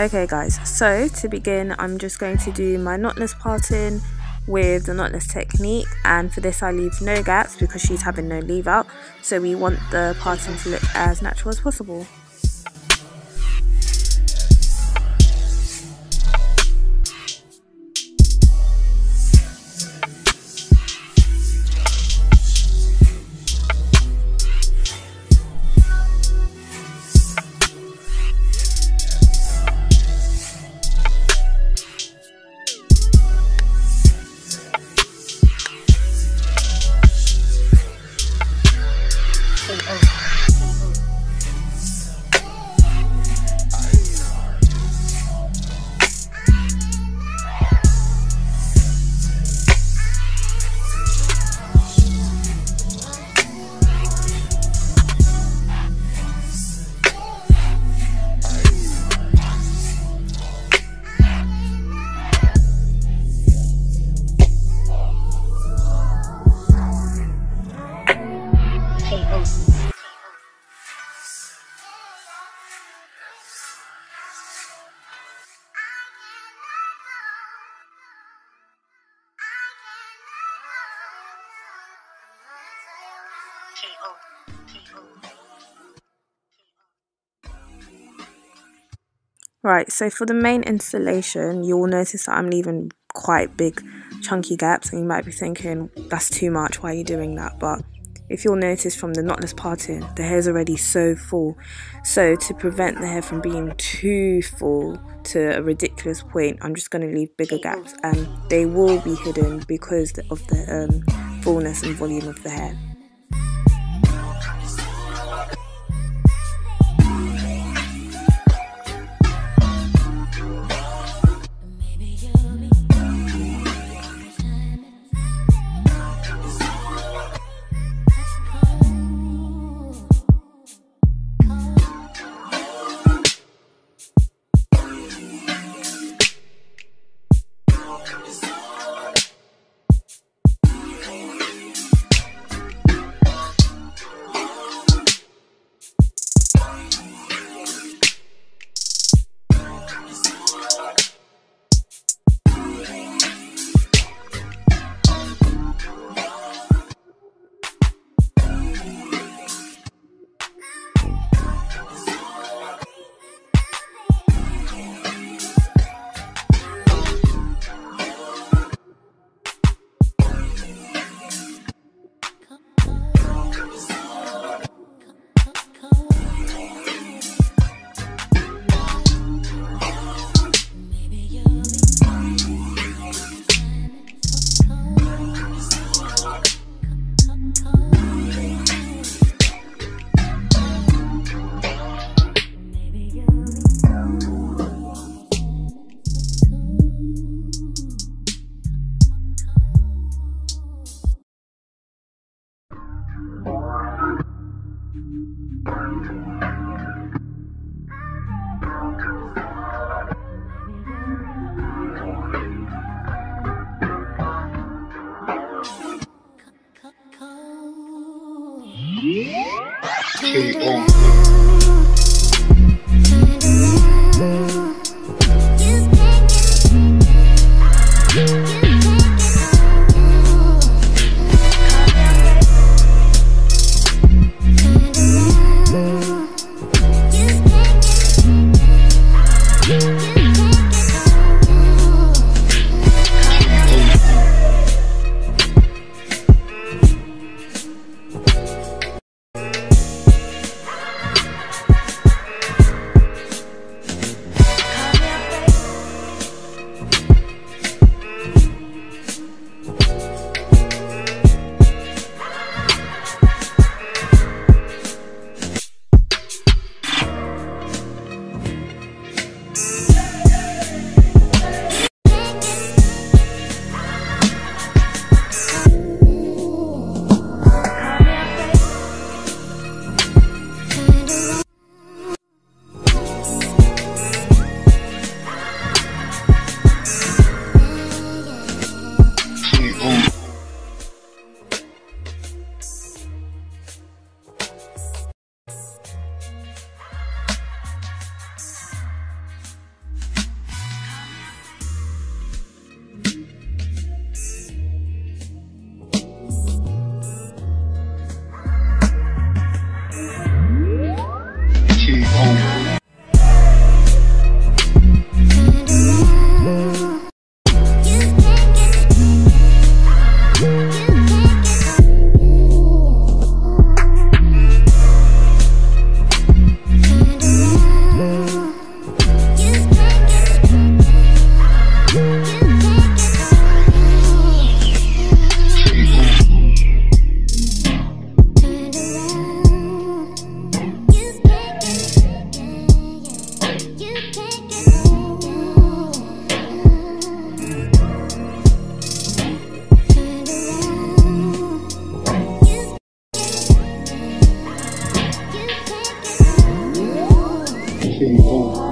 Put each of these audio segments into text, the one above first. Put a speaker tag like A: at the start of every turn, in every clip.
A: Okay guys, so to begin I'm just going to do my knotless parting with the knotless technique and for this I leave no gaps because she's having no leave out so we want the parting to look as natural as possible. Right, so for the main installation, you will notice that I'm leaving quite big chunky gaps and you might be thinking, that's too much, why are you doing that? But if you'll notice from the knotless parting, the hair is already so full. So to prevent the hair from being too full to a ridiculous point, I'm just going to leave bigger gaps and they will be hidden because of the um, fullness and volume of the hair. K-O. came home.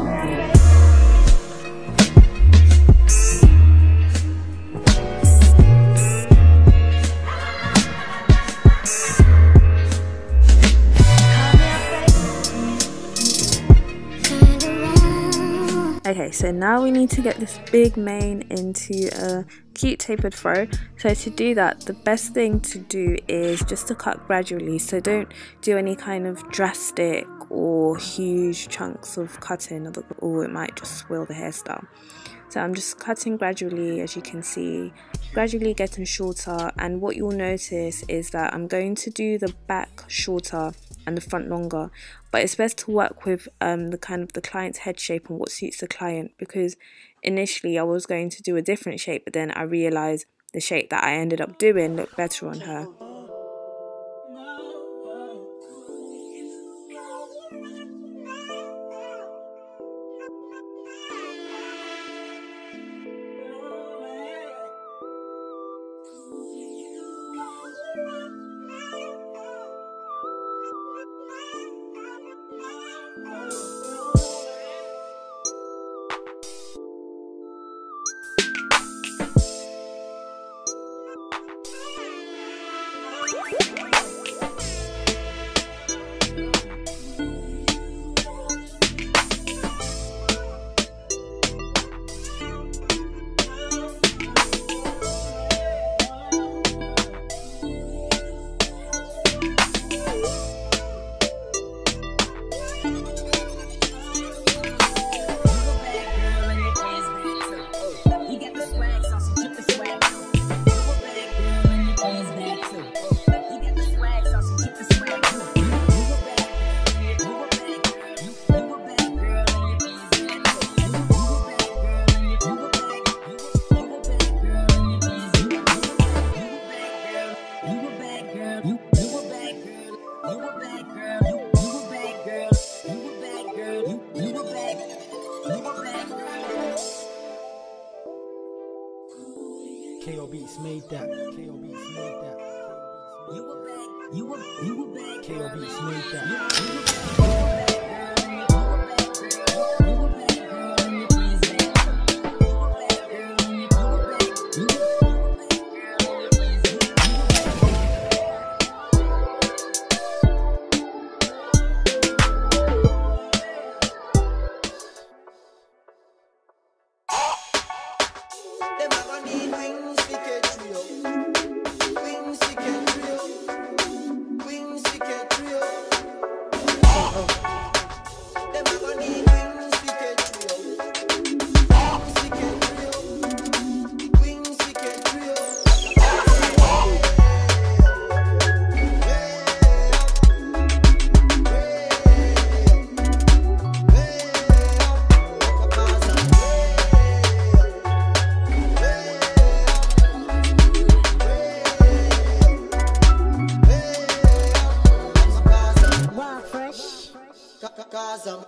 A: Okay, so now we need to get this big mane into a cute tapered fro. So to do that, the best thing to do is just to cut gradually. So don't do any kind of drastic or huge chunks of cutting or it might just spoil the hairstyle. So I'm just cutting gradually as you can see, gradually getting shorter and what you'll notice is that I'm going to do the back shorter and the front longer but it's best to work with um, the kind of the client's head shape and what suits the client because initially I was going to do a different shape but then I realized the shape that I ended up doing looked better on her.
B: Beats made that. KO Beats made that. You were back. You were you were back. KO Beats made that.
C: KO